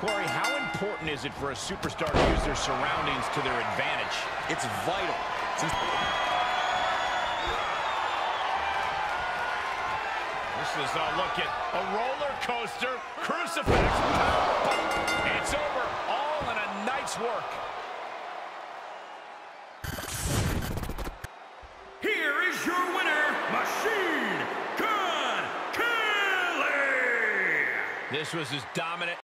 Corey, how important is it for a superstar to use their surroundings to their advantage? It's vital. This is a look at a roller coaster, crucifix, it's over, all in a night's work. Here is your winner, Machine Gun Kelly. This was his dominant